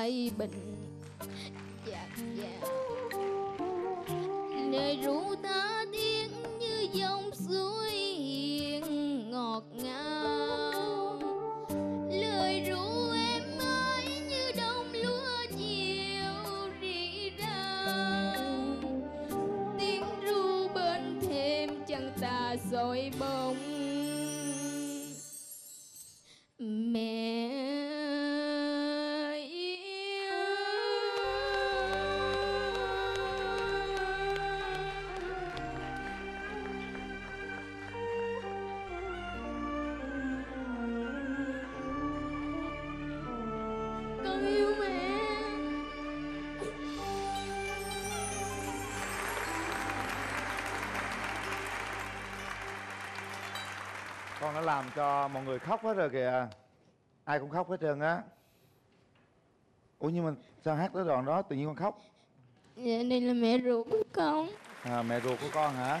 ai bình. Dạ. Dạt dào lời ru ta tiếng như dòng suối hiền ngọt ngào. Lời ru em ơi như đồng lúa chiều rỉ rào. Tiếng ru bên thềm chân ta rồi bóng con đã làm cho mọi người khóc hết rồi kìa. Ai cũng khóc hết trơn á. Ủa nhưng mà sao hát tới đoạn đó tự nhiên con khóc? Dạ đây là mẹ ruột của con. À, mẹ ruột của con hả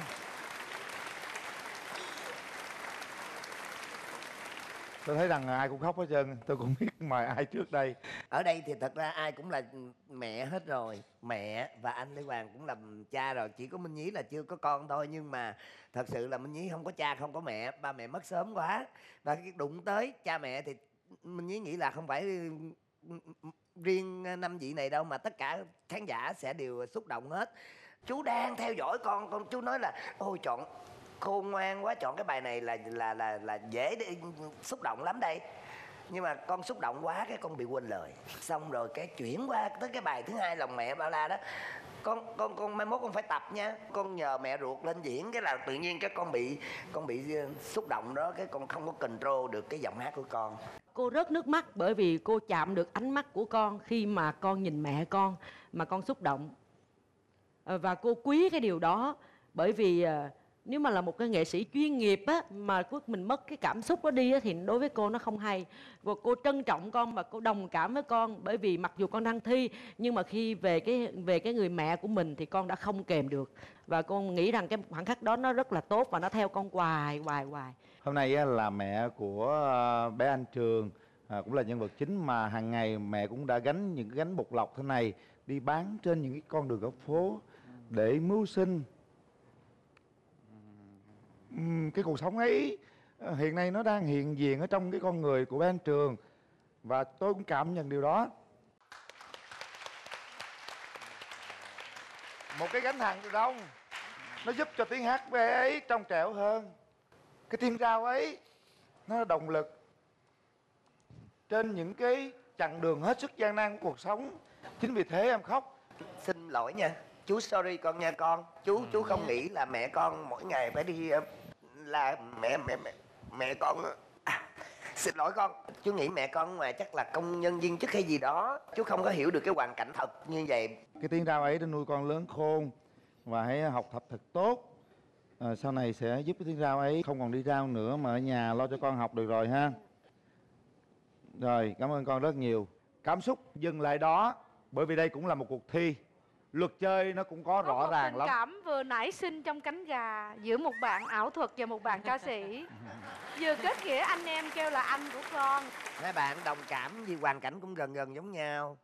tôi thấy rằng ai cũng khóc hết trơn, tôi cũng biết mời ai trước đây. Ở đây thì thật ra ai cũng là mẹ hết rồi, mẹ và anh lê hoàng cũng là cha rồi. Chỉ có minh nhí là chưa có con thôi, nhưng mà thật sự là minh nhí không có cha, không có mẹ. Ba mẹ mất sớm quá. Và cái đụng tới cha mẹ thì minh nhí nghĩ là không phải riêng năm vị này đâu, mà tất cả khán giả sẽ đều xúc động hết. Chú đang theo dõi con con chú nói là, ôi chọn khôn ngoan quá, chọn cái bài này là là là là dễ để xúc động lắm đây. Nhưng mà con xúc động quá cái con bị quên lời. Xong rồi cái chuyển qua tới cái bài thứ hai, lòng mẹ bao la đó. Con con con mai mốt con phải tập nha. Con nhờ mẹ ruột lên diễn cái là tự nhiên cái con bị con bị ờ, xúc động đó, cái con không có control được cái giọng hát của con. Cô rớt nước mắt bởi vì cô chạm được ánh mắt của con khi mà con nhìn mẹ con, mà con xúc động. Ờ, và cô quý cái điều đó bởi vì ờ, nếu mà là một cái nghệ sĩ chuyên nghiệp á mà cuối mình mất cái cảm xúc đó đi á, thì đối với cô nó không hay. Và cô trân trọng con và cô đồng cảm với con bởi vì mặc dù con đang thi nhưng mà khi về cái về cái người mẹ của mình thì con đã không kèm được. Và con nghĩ rằng cái khoảng khắc đó nó rất là tốt và nó theo con hoài hoài hoài. Hôm nay á, là mẹ của ờ, bé anh trường à, cũng là nhân vật chính mà hàng ngày mẹ cũng đã gánh những cái gánh bột lọc thế này đi bán trên những cái con đường góc phố để mưu sinh cái cuộc sống ấy ờ, hiện nay nó đang hiện diện ở trong cái con người của bé anh trường và tôi cũng cảm nhận điều đó. Một cái gánh hàng từ đông nó giúp cho tiếng hát bé ấy trong trẻo hơn. Cái tiếng rao ấy nó là động lực trên những cái chặng đường hết sức gian nan của cuộc sống. Chính vì thế em khóc. Xin lỗi nha. Chú sorry con nha con. Chú chú không nghĩ là mẹ con mỗi ngày phải đi ờ, là mẹ mẹ mẹ mẹ con à, xin lỗi con chú nghĩ mẹ con ngoài chắc là công nhân viên chức hay gì đó chú không có hiểu được cái hoàn cảnh thật như vậy. Cái tiếng rao ấy đã nuôi con lớn khôn và hãy học tập thật tốt. À, sau này sẽ giúp cái tiếng rao ấy không còn đi rao nữa mà ở nhà lo cho con học được rồi ha. Rồi cảm ơn con rất nhiều. Cảm xúc dừng lại đó bởi vì đây cũng là một cuộc thi luật chơi nó cũng có, Có rõ một ràng tình lắm. cảm vừa nảy sinh trong cánh gà giữa một bạn ảo thuật và một bạn ca sĩ. Vừa kết nghĩa anh em kêu là anh của con. Hai bạn đồng cảm vì hoàn cảnh cũng gần gần giống nhau